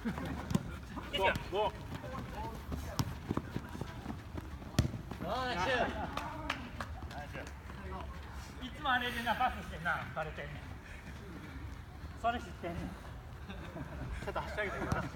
いいっすいつもあれでなパスしてんなバレてんねん。それ知ってんねん。ちょっと走ってあげてください。